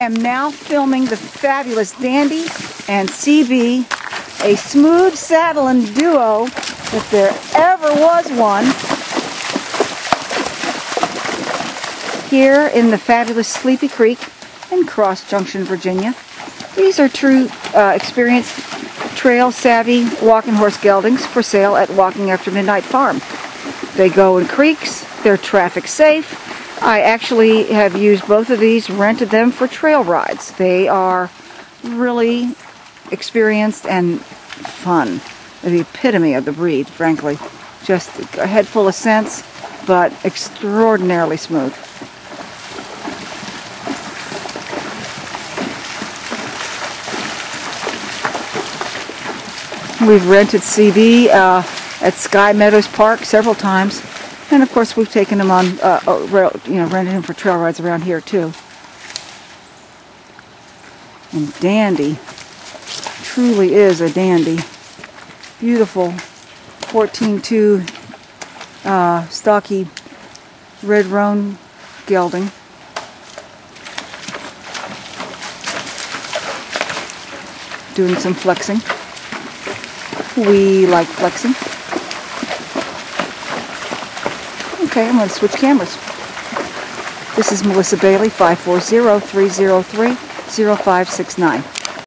I am now filming the fabulous Dandy and CB, a smooth saddling duo, if there ever was one, here in the fabulous Sleepy Creek in Cross Junction, Virginia. These are true uh, experienced trail savvy walking horse geldings for sale at Walking After Midnight Farm. They go in creeks, they're traffic safe, I actually have used both of these, rented them for trail rides. They are really experienced and fun. The epitome of the breed, frankly. Just a head full of sense, but extraordinarily smooth. We've rented CB uh, at Sky Meadows Park several times. And of course we've taken him on, uh, uh you know, rented him for trail rides around here too. And dandy, truly is a dandy. Beautiful 14-2 uh, stocky red roan gelding. Doing some flexing. We like flexing. Okay, I'm going to switch cameras. This is Melissa Bailey, 540-303-0569.